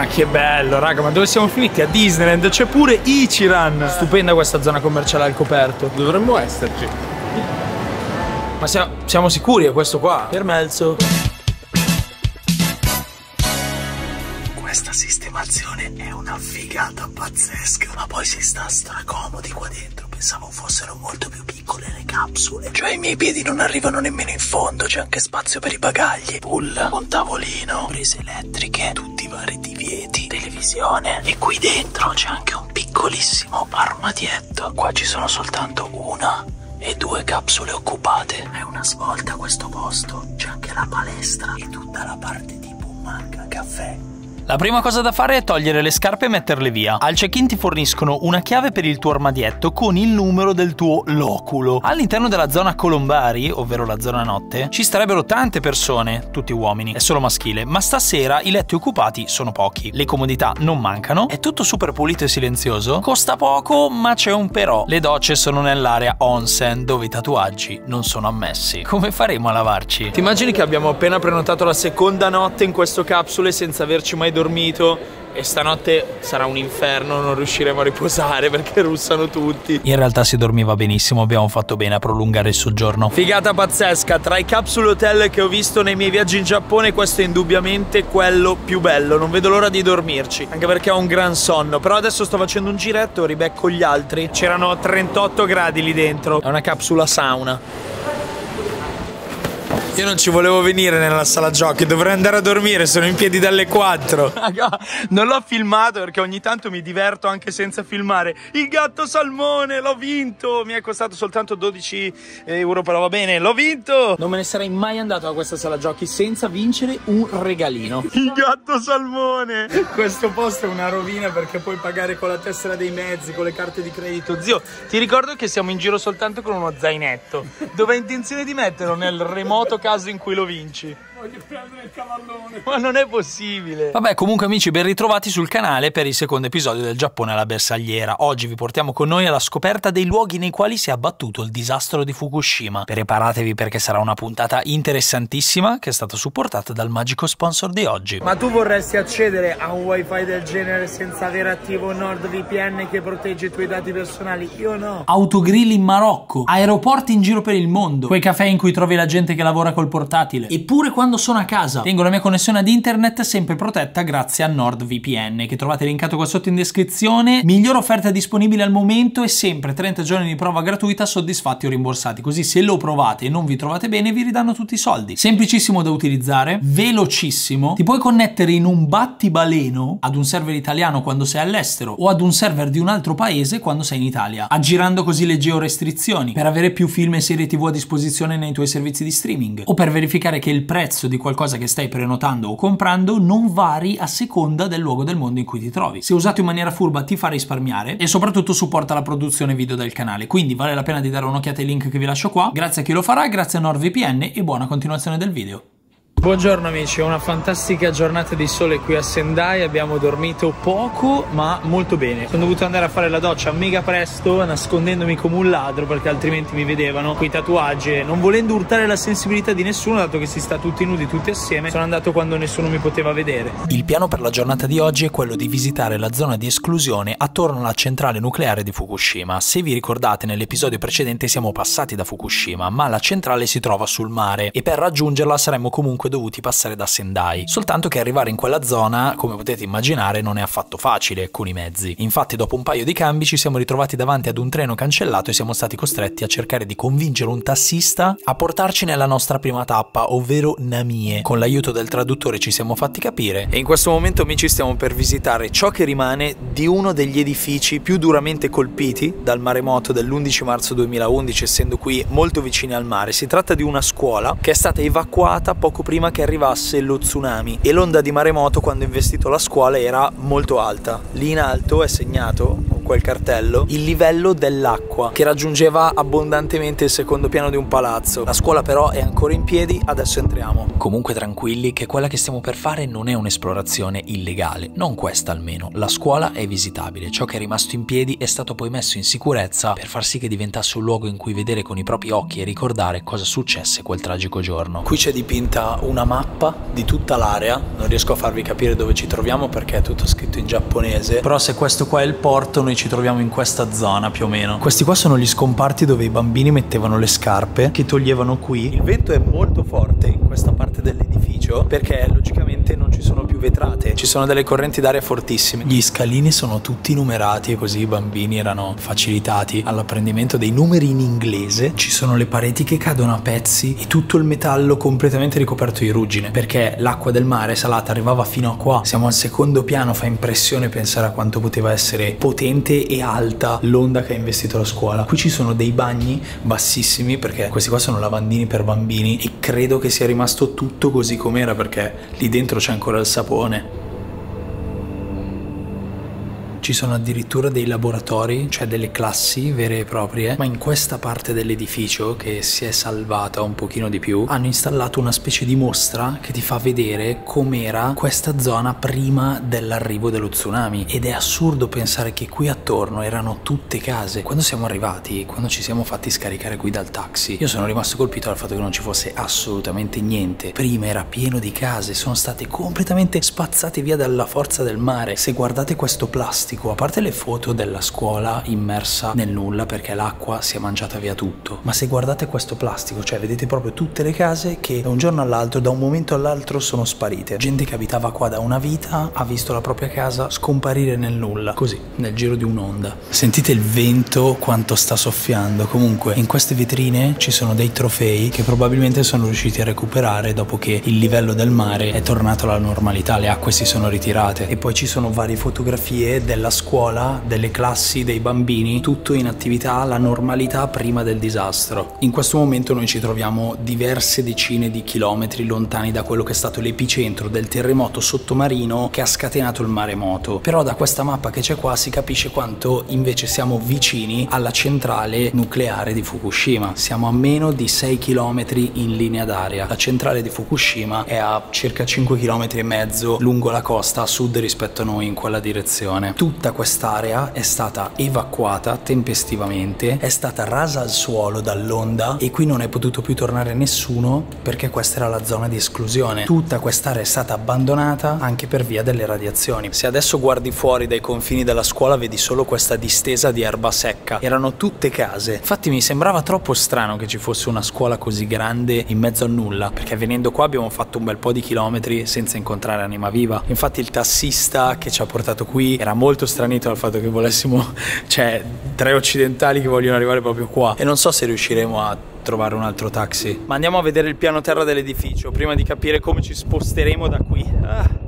Ma che bello, raga, ma dove siamo finiti? A Disneyland c'è pure Ichiran. Stupenda questa zona commerciale al coperto. Dovremmo esserci. Ma siamo, siamo sicuri è questo qua? Per Melzo. Questa sistemazione è una figata pazzesca, ma poi si sta stracomodi qua dentro. Pensavo fossero molto più piccole le capsule. Cioè i miei piedi non arrivano nemmeno in fondo, c'è anche spazio per i bagagli. Pull, un tavolino, prese elettriche, tutti i vari divieti, televisione. E qui dentro c'è anche un piccolissimo armadietto. Qua ci sono soltanto una e due capsule occupate. È una svolta questo posto. C'è anche la palestra e tutta la parte tipo manca caffè. La prima cosa da fare è togliere le scarpe e metterle via. Al check-in ti forniscono una chiave per il tuo armadietto con il numero del tuo loculo. All'interno della zona Colombari, ovvero la zona notte, ci starebbero tante persone, tutti uomini, è solo maschile, ma stasera i letti occupati sono pochi. Le comodità non mancano, è tutto super pulito e silenzioso, costa poco, ma c'è un però. Le docce sono nell'area onsen, dove i tatuaggi non sono ammessi. Come faremo a lavarci? Ti immagini che abbiamo appena prenotato la seconda notte in questo capsule senza averci mai dormito? E stanotte sarà un inferno, non riusciremo a riposare perché russano tutti. In realtà si dormiva benissimo, abbiamo fatto bene a prolungare il soggiorno. Figata pazzesca, tra i capsule hotel che ho visto nei miei viaggi in Giappone, questo è indubbiamente quello più bello. Non vedo l'ora di dormirci, anche perché ho un gran sonno. Però adesso sto facendo un giretto, ribecco gli altri. C'erano 38 gradi lì dentro. È una capsula sauna. Io non ci volevo venire nella sala giochi, dovrei andare a dormire, sono in piedi dalle 4. Raga, non l'ho filmato perché ogni tanto mi diverto anche senza filmare. Il gatto salmone, l'ho vinto! Mi è costato soltanto 12 euro, però va bene, l'ho vinto! Non me ne sarei mai andato a questa sala giochi senza vincere un regalino. Il gatto salmone! Questo posto è una rovina perché puoi pagare con la tessera dei mezzi, con le carte di credito. Zio, ti ricordo che siamo in giro soltanto con uno zainetto. Dove hai intenzione di metterlo nel remoto caso in cui lo vinci? Voglio prendere il cavallone. Ma non è possibile. Vabbè, comunque amici, ben ritrovati sul canale per il secondo episodio del Giappone alla bersagliera. Oggi vi portiamo con noi alla scoperta dei luoghi nei quali si è abbattuto il disastro di Fukushima. Preparatevi perché sarà una puntata interessantissima che è stata supportata dal magico sponsor di oggi. Ma tu vorresti accedere a un wifi del genere senza avere attivo NordVPN che protegge i tuoi dati personali? Io no. Autogrill in Marocco, aeroporti in giro per il mondo, quei caffè in cui trovi la gente che lavora col portatile. Eppure quando sono a casa tengo la mia connessione ad internet sempre protetta grazie a NordVPN che trovate linkato qua sotto in descrizione. Miglior offerta disponibile al momento e sempre 30 giorni di prova gratuita soddisfatti o rimborsati. Così se lo provate e non vi trovate bene vi ridanno tutti i soldi. Semplicissimo da utilizzare, velocissimo. Ti puoi connettere in un battibaleno ad un server italiano quando sei all'estero o ad un server di un altro paese quando sei in Italia, aggirando così le georestrizioni per avere più film e serie TV a disposizione nei tuoi servizi di streaming o per verificare che il prezzo di qualcosa che stai prenotando o comprando non vari a seconda del luogo del mondo in cui ti trovi. Se usato in maniera furba ti fa risparmiare e soprattutto supporta la produzione video del canale, quindi vale la pena di dare un'occhiata ai link che vi lascio qua. Grazie a chi lo farà, grazie a NordVPN e buona continuazione del video. Buongiorno amici, è una fantastica giornata di sole qui a Sendai, abbiamo dormito poco ma molto bene. Sono dovuto andare a fare la doccia mega presto nascondendomi come un ladro perché altrimenti mi vedevano con i tatuaggi non volendo urtare la sensibilità di nessuno dato che si sta tutti nudi tutti assieme sono andato quando nessuno mi poteva vedere. Il piano per la giornata di oggi è quello di visitare la zona di esclusione attorno alla centrale nucleare di Fukushima. Se vi ricordate nell'episodio precedente siamo passati da Fukushima ma la centrale si trova sul mare e per raggiungerla saremmo comunque dovuti passare da Sendai. Soltanto che arrivare in quella zona, come potete immaginare, non è affatto facile con i mezzi. Infatti, dopo un paio di cambi ci siamo ritrovati davanti ad un treno cancellato e siamo stati costretti a cercare di convincere un tassista a portarci nella nostra prima tappa, ovvero Namie. Con l'aiuto del traduttore ci siamo fatti capire e in questo momento amici stiamo per visitare ciò che rimane di uno degli edifici più duramente colpiti dal maremoto dell'11 marzo 2011, essendo qui molto vicini al mare. Si tratta di una scuola che è stata evacuata poco prima che arrivasse lo tsunami e l'onda di maremoto quando ha investito la scuola era molto alta. Lì in alto è segnato quel cartello il livello dell'acqua che raggiungeva abbondantemente il secondo piano di un palazzo. La scuola però è ancora in piedi, adesso entriamo. Comunque tranquilli che quella che stiamo per fare non è un'esplorazione illegale, non questa almeno. La scuola è visitabile, ciò che è rimasto in piedi è stato poi messo in sicurezza per far sì che diventasse un luogo in cui vedere con i propri occhi e ricordare cosa successe quel tragico giorno. Qui c'è dipinta una mappa di tutta l'area, non riesco a farvi capire dove ci troviamo perché è tutto scritto in giapponese, però se questo qua è il porto noi ci troviamo in questa zona più o meno. Questi qua sono gli scomparti dove i bambini mettevano le scarpe che toglievano qui. Il vento è molto forte in questa parte dell'edificio perché logicamente non ci sono vetrate, ci sono delle correnti d'aria fortissime. Gli scalini sono tutti numerati e così i bambini erano facilitati all'apprendimento dei numeri in inglese. Ci sono le pareti che cadono a pezzi e tutto il metallo completamente ricoperto di ruggine perché l'acqua del mare salata arrivava fino a qua. Siamo al secondo piano, fa impressione pensare a quanto poteva essere potente e alta l'onda che ha investito la scuola. Qui ci sono dei bagni bassissimi perché questi qua sono lavandini per bambini e credo che sia rimasto tutto così com'era perché lì dentro c'è ancora il sapone. Ci sono addirittura dei laboratori, cioè delle classi vere e proprie, ma in questa parte dell'edificio che si è salvata un pochino di più, hanno installato una specie di mostra che ti fa vedere com'era questa zona prima dell'arrivo dello tsunami ed è assurdo pensare che qui attorno erano tutte case. Quando siamo arrivati, quando ci siamo fatti scaricare qui dal taxi, io sono rimasto colpito dal fatto che non ci fosse assolutamente niente. Prima era pieno di case, sono state completamente spazzate via dalla forza del mare. Se guardate questo plastico a parte le foto della scuola immersa nel nulla perché l'acqua si è mangiata via tutto, ma se guardate questo plastico, cioè vedete proprio tutte le case che da un giorno all'altro, da un momento all'altro sono sparite. Gente che abitava qua da una vita ha visto la propria casa scomparire nel nulla, così, nel giro di un'onda. Sentite il vento quanto sta soffiando. Comunque, in queste vetrine ci sono dei trofei che probabilmente sono riusciti a recuperare dopo che il livello del mare è tornato alla normalità, le acque si sono ritirate e poi ci sono varie fotografie della scuola, delle classi, dei bambini, tutto in attività, la normalità prima del disastro. In questo momento noi ci troviamo diverse decine di chilometri lontani da quello che è stato l'epicentro del terremoto sottomarino che ha scatenato il maremoto. Però da questa mappa che c'è qua si capisce quanto invece siamo vicini alla centrale nucleare di Fukushima. Siamo a meno di 6 km in linea d'aria. La centrale di Fukushima è a circa 5 km e mezzo lungo la costa a sud rispetto a noi in quella direzione. Tutta quest'area è stata evacuata tempestivamente, è stata rasa al suolo dall'onda e qui non è potuto più tornare nessuno perché questa era la zona di esclusione. Tutta quest'area è stata abbandonata anche per via delle radiazioni. Se adesso guardi fuori dai confini della scuola vedi solo questa distesa di erba secca. Erano tutte case. Infatti mi sembrava troppo strano che ci fosse una scuola così grande in mezzo a nulla, perché venendo qua abbiamo fatto un bel po' di chilometri senza incontrare anima viva. Infatti il tassista che ci ha portato qui era molto stranito dal fatto che volessimo, cioè, tre occidentali che vogliono arrivare proprio qua. E non so se riusciremo a trovare un altro taxi. Ma andiamo a vedere il piano terra dell'edificio prima di capire come ci sposteremo da qui. Ah.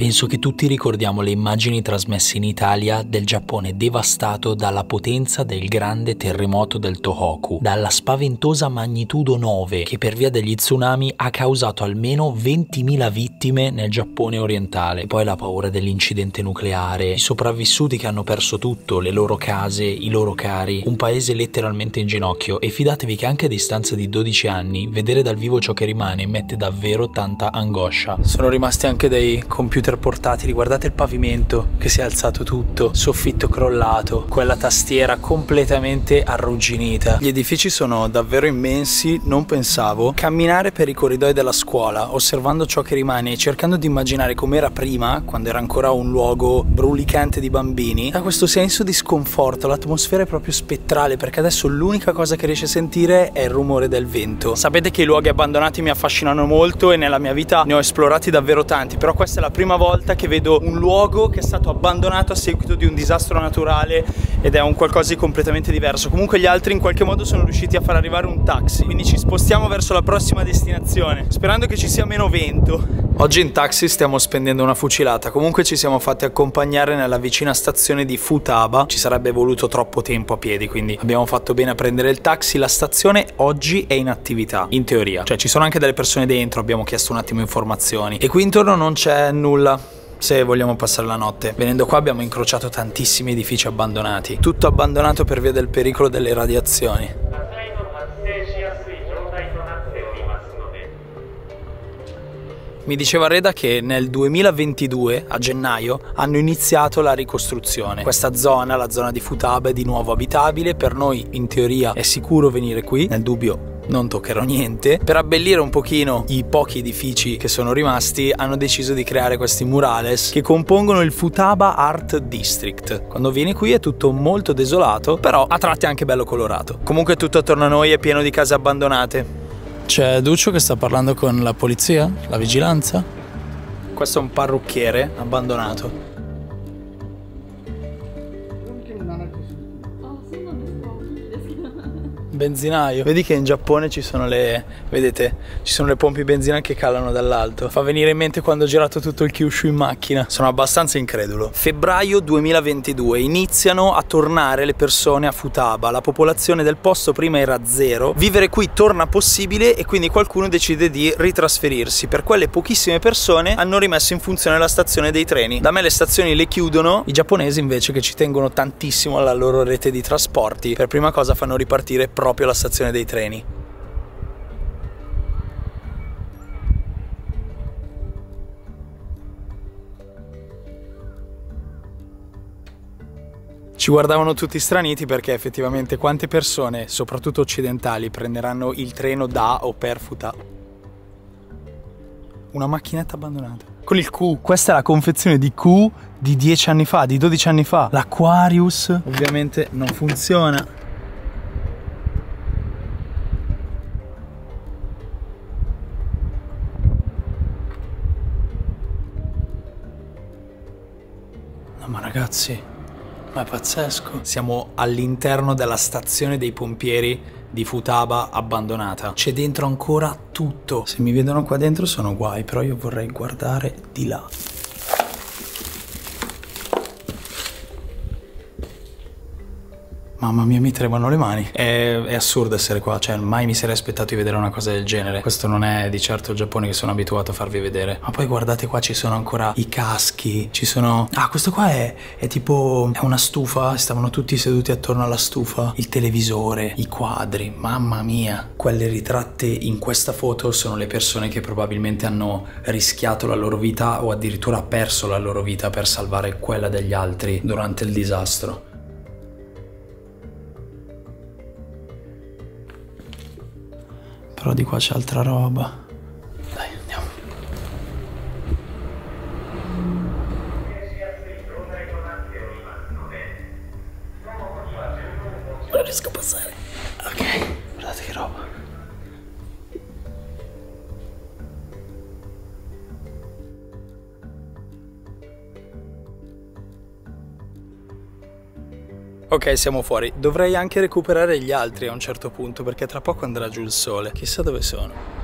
Penso che tutti ricordiamo le immagini trasmesse in Italia del Giappone devastato dalla potenza del grande terremoto del Tohoku, dalla spaventosa magnitudo 9 che per via degli tsunami ha causato almeno 20.000 vittime nel Giappone orientale. Poi la paura dell'incidente nucleare, i sopravvissuti che hanno perso tutto, le loro case, i loro cari, un paese letteralmente in ginocchio e fidatevi che anche a distanza di 12 anni vedere dal vivo ciò che rimane mette davvero tanta angoscia. Sono rimasti anche dei computer portatili, guardate il pavimento che si è alzato tutto, soffitto crollato, quella tastiera completamente arrugginita. Gli edifici sono davvero immensi, non pensavo. Camminare per i corridoi della scuola, osservando ciò che rimane e cercando di immaginare com'era prima, quando era ancora un luogo brulicante di bambini, ha questo senso di sconforto, l'atmosfera è proprio spettrale perché adesso l'unica cosa che riesce a sentire è il rumore del vento. Sapete che i luoghi abbandonati mi affascinano molto e nella mia vita ne ho esplorati davvero tanti, però questa è la prima volta che vedo un luogo che è stato abbandonato a seguito di un disastro naturale ed è un qualcosa di completamente diverso. Comunque gli altri in qualche modo sono riusciti a far arrivare un taxi, quindi ci spostiamo verso la prossima destinazione, sperando che ci sia meno vento. Oggi in taxi stiamo spendendo una fucilata, comunque ci siamo fatti accompagnare nella vicina stazione di Futaba, ci sarebbe voluto troppo tempo a piedi, quindi abbiamo fatto bene a prendere il taxi. La stazione oggi è in attività, in teoria, cioè ci sono anche delle persone dentro, abbiamo chiesto un attimo informazioni e qui intorno non c'è nulla se vogliamo passare la notte. Venendo qua abbiamo incrociato tantissimi edifici abbandonati, tutto abbandonato per via del pericolo delle radiazioni. Mi diceva Reda che nel 2022, a gennaio, hanno iniziato la ricostruzione. Questa zona, la zona di Futaba, è di nuovo abitabile. Per noi, in teoria, è sicuro venire qui. Nel dubbio non toccherò niente. Per abbellire un pochino i pochi edifici che sono rimasti, hanno deciso di creare questi murales che compongono il Futaba Art District. Quando vieni qui è tutto molto desolato, però a tratti anche bello colorato. Comunque tutto attorno a noi è pieno di case abbandonate. C'è Duccio che sta parlando con la polizia, la vigilanza. Questo è un parrucchiere abbandonato. Benzinaio. Vedi che in Giappone ci sono le. Vedete? Ci sono le pompe benzina che calano dall'alto. Fa venire in mente quando ho girato tutto il Kyushu in macchina. Sono abbastanza incredulo. Febbraio 2022 iniziano a tornare le persone a Futaba. La popolazione del posto prima era zero. Vivere qui torna possibile e quindi qualcuno decide di ritrasferirsi. Per quelle pochissime persone hanno rimesso in funzione la stazione dei treni. Da me le stazioni le chiudono. I giapponesi invece che ci tengono tantissimo alla loro rete di trasporti. Per prima cosa fanno ripartire proprio proprio la stazione dei treni. Ci guardavano tutti straniti perché effettivamente quante persone, soprattutto occidentali, prenderanno il treno da o per Futa? Una macchinetta abbandonata. Con il Q. Questa è la confezione di Q di 10 anni fa, di 12 anni fa. L'Aquarius ovviamente non funziona. Ragazzi, ma è pazzesco. Siamo all'interno della stazione dei pompieri di Futaba abbandonata. C'è dentro ancora tutto. Se mi vedono qua dentro sono guai, però io vorrei guardare di là. Mamma mia, mi tremano le mani. È, è, assurdo essere qua, cioè mai mi sarei aspettato di vedere una cosa del genere. Questo non è di certo il Giappone che sono abituato a farvi vedere. Ma poi guardate qua, ci sono ancora i caschi, ci sono... Ah, questo qua è, è tipo... è una stufa, stavano tutti seduti attorno alla stufa. Il televisore, i quadri, mamma mia. Quelle ritratte in questa foto sono le persone che probabilmente hanno rischiato la loro vita o addirittura perso la loro vita per salvare quella degli altri durante il disastro. Però di qua c'è altra roba. Ok, siamo fuori. Dovrei anche recuperare gli altri a un certo punto perché tra poco andrà giù il sole. Chissà dove sono.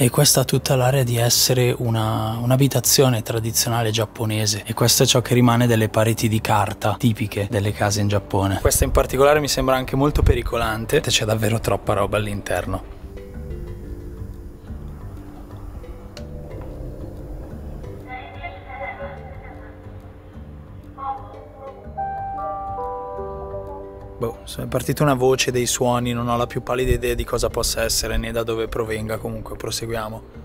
E questa ha tutta l'area di essere una, un'abitazione tradizionale giapponese e questo è ciò che rimane delle pareti di carta tipiche delle case in Giappone. Questa in particolare mi sembra anche molto pericolante, c'è davvero troppa roba all'interno. Boh, è partita una voce dei suoni, non ho la più pallida idea di cosa possa essere né da dove provenga, comunque proseguiamo.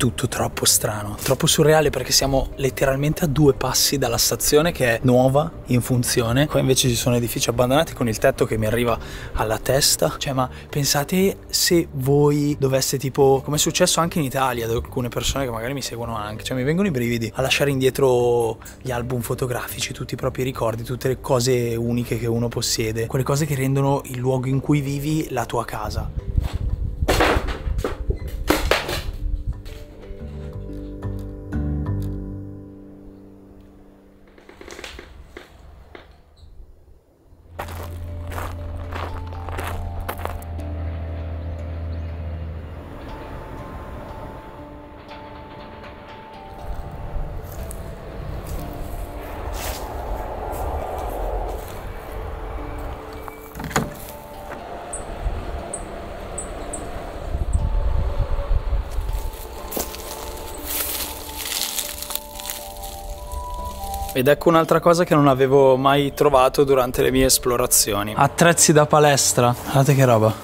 Tutto troppo strano, troppo surreale perché siamo letteralmente a due passi dalla stazione che è nuova, in funzione. Qua invece ci sono edifici abbandonati con il tetto che mi arriva alla testa. Cioè, ma pensate se voi doveste tipo, come è successo anche in Italia, da alcune persone che magari mi seguono anche, cioè mi vengono i brividi a lasciare indietro gli album fotografici, tutti i propri ricordi, tutte le cose uniche che uno possiede, quelle cose che rendono il luogo in cui vivi la tua casa. Ed ecco un'altra cosa che non avevo mai trovato durante le mie esplorazioni. Attrezzi da palestra. Guardate che roba.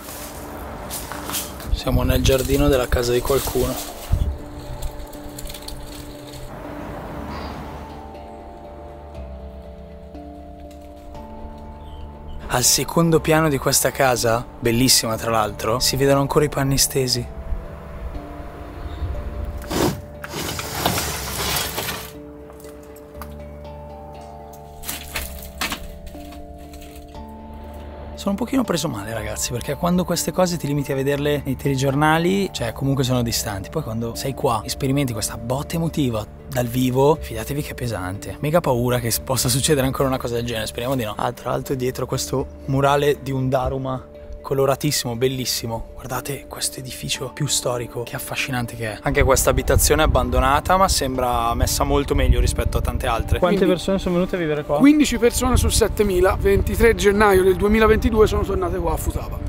Siamo nel giardino della casa di qualcuno. Al secondo piano di questa casa, bellissima tra l'altro, si vedono ancora i panni stesi. Sono un pochino preso male ragazzi perché quando queste cose ti limiti a vederle nei telegiornali, cioè comunque sono distanti. Poi quando sei qua, sperimenti questa botta emotiva dal vivo, fidatevi che è pesante. Mega paura che possa succedere ancora una cosa del genere, speriamo di no. Ah, tra l'altro dietro questo murale di un Daruma coloratissimo, bellissimo. Guardate questo edificio più storico, che affascinante che è. Anche questa abitazione è abbandonata, ma sembra messa molto meglio rispetto a tante altre. Quante Quindi- persone sono venute a vivere qua? 15 persone su 7000, 23 gennaio del 2022 sono tornate qua a Futaba.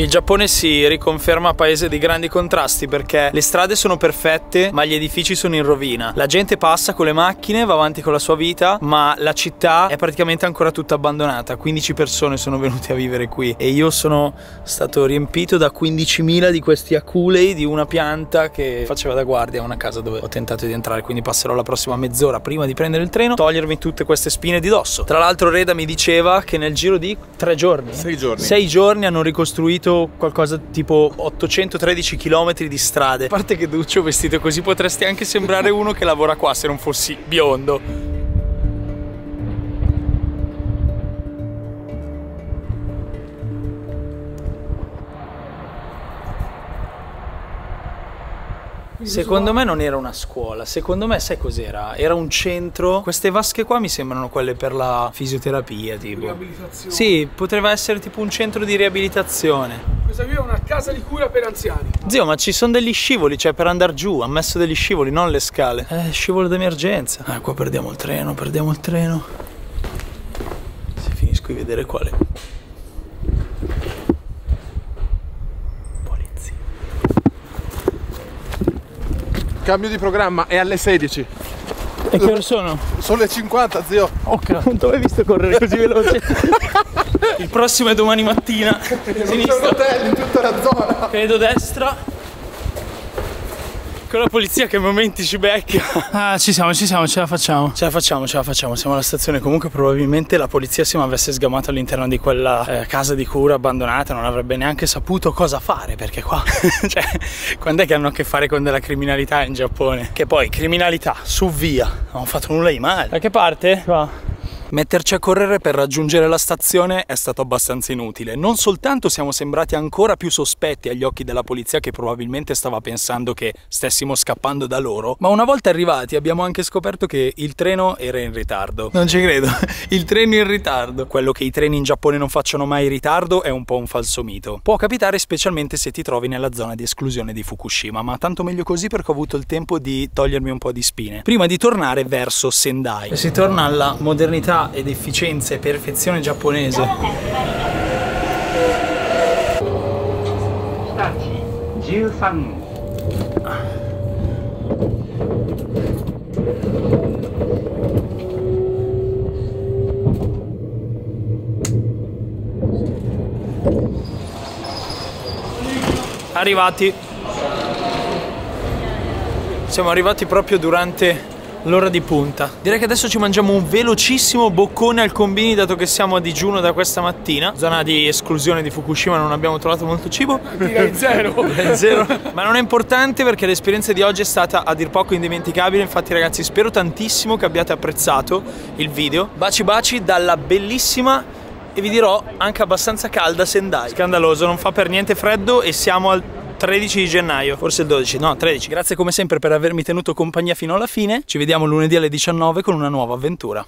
Il Giappone si riconferma paese di grandi contrasti perché le strade sono perfette ma gli edifici sono in rovina. La gente passa con le macchine, va avanti con la sua vita ma la città è praticamente ancora tutta abbandonata. 15 persone sono venute a vivere qui e io sono stato riempito da 15.000 di questi aculei di una pianta che faceva da guardia a una casa dove ho tentato di entrare quindi passerò la prossima mezz'ora prima di prendere il treno togliermi tutte queste spine di dosso. Tra l'altro Reda mi diceva che nel giro di tre giorni Sei giorni. sei giorni hanno ricostruito qualcosa tipo 813 km di strade. A parte che Duccio vestito così potresti anche sembrare uno che lavora qua se non fossi biondo. Secondo me non era una scuola, secondo me sai cos'era? Era un centro. Queste vasche qua mi sembrano quelle per la fisioterapia, tipo. Riabilitazione. Sì, potrebbe essere tipo un centro di riabilitazione. Questa qui è una casa di cura per anziani. Zio, ma ci sono degli scivoli, cioè per andare giù, ha messo degli scivoli, non le scale. Eh, scivolo d'emergenza. Ah, qua perdiamo il treno, perdiamo il treno. Se finisco di vedere quale. Polizia. Cambio di programma è alle 16. E che ore sono? Sono le 50, zio. Oh, dove hai visto correre così veloce? il prossimo è domani mattina. Sinistra. hotel in tutta la zona. Credo destra. Con la polizia che a momenti ci becca. Ah, ci siamo, ci siamo, ce la facciamo. Ce la facciamo, ce la facciamo, siamo alla stazione. Comunque probabilmente la polizia se mi avesse sgamato all'interno di quella eh, casa di cura abbandonata non avrebbe neanche saputo cosa fare perché qua, cioè, quando è che hanno a che fare con della criminalità in Giappone? Che poi criminalità su via, non ho fatto nulla di male. Da che parte? Qua. Metterci a correre per raggiungere la stazione è stato abbastanza inutile. Non soltanto siamo sembrati ancora più sospetti agli occhi della polizia che probabilmente stava pensando che stessimo scappando da loro, ma una volta arrivati abbiamo anche scoperto che il treno era in ritardo. Non ci credo, il treno in ritardo. Quello che i treni in Giappone non facciano mai in ritardo è un po' un falso mito. Può capitare specialmente se ti trovi nella zona di esclusione di Fukushima, ma tanto meglio così perché ho avuto il tempo di togliermi un po' di spine. Prima di tornare verso Sendai. Si torna alla modernità ed efficienza e perfezione giapponese. 13 Arrivati. Siamo arrivati proprio durante l'ora di punta. Direi che adesso ci mangiamo un velocissimo boccone al combini dato che siamo a digiuno da questa mattina. Zona di esclusione di Fukushima non abbiamo trovato molto cibo. Direi zero. Zero. Ma non è importante perché l'esperienza di oggi è stata a dir poco indimenticabile. Infatti, ragazzi, spero tantissimo che abbiate apprezzato il video. Baci baci dalla bellissima e vi dirò anche abbastanza calda Sendai. Scandaloso, non fa per niente freddo e siamo al 13 di gennaio, forse il 12, no 13. Grazie come sempre per avermi tenuto compagnia fino alla fine. Ci vediamo lunedì alle 19 con una nuova avventura.